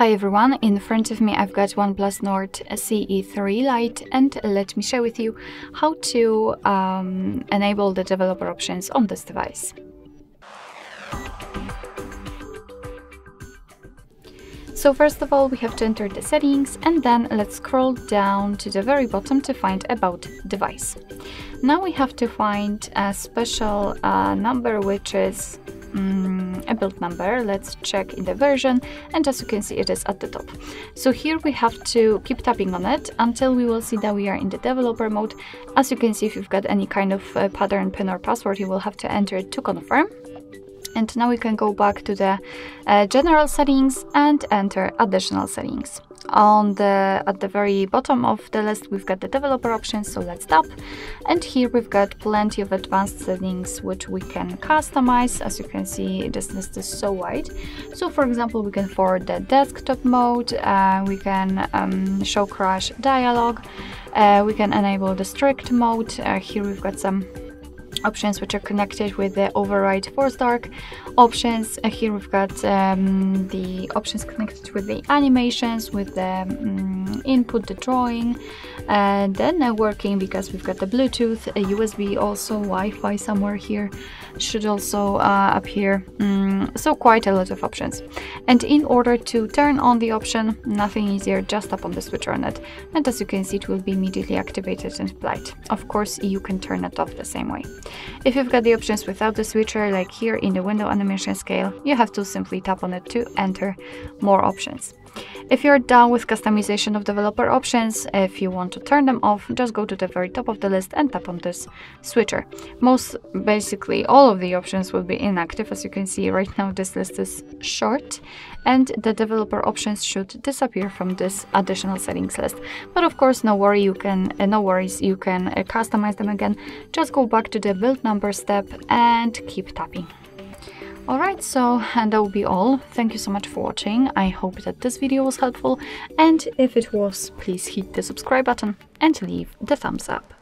Hi everyone, in front of me I've got OnePlus Nord CE3 Lite and let me share with you how to um, enable the developer options on this device. So first of all we have to enter the settings and then let's scroll down to the very bottom to find about device. Now we have to find a special uh, number which is um, a build number. Let's check in the version and as you can see it is at the top. So here we have to keep tapping on it until we will see that we are in the developer mode. As you can see if you've got any kind of uh, pattern, pin or password you will have to enter it to confirm and now we can go back to the uh, general settings and enter additional settings. On the at the very bottom of the list we've got the developer options so let's tap. And here we've got plenty of advanced settings which we can customize. As you can see this list is so wide. So for example we can forward the desktop mode uh, we can um, show crash dialog uh, we can enable the strict mode. Uh, here we've got some options which are connected with the override force dark options uh, here we've got um, the options connected with the animations with the um, input the drawing and then networking because we've got the bluetooth a usb also wi-fi somewhere here should also uh, appear. Um, so quite a lot of options. And in order to turn on the option nothing easier just tap on the switcher on it. And as you can see it will be immediately activated and applied. Of course you can turn it off the same way. If you've got the options without the switcher, like here in the window animation scale, you have to simply tap on it to enter more options. If you're done with customization of developer options, if you want to turn them off, just go to the very top of the list and tap on this switcher. Most, basically, all of the options will be inactive. As you can see right now, this list is short and the developer options should disappear from this additional settings list. But of course, no worry, you can, uh, no worries, you can uh, customize them again. Just go back to the build number step and keep tapping. Alright, so and that will be all. Thank you so much for watching. I hope that this video was helpful and if it was, please hit the subscribe button and leave the thumbs up.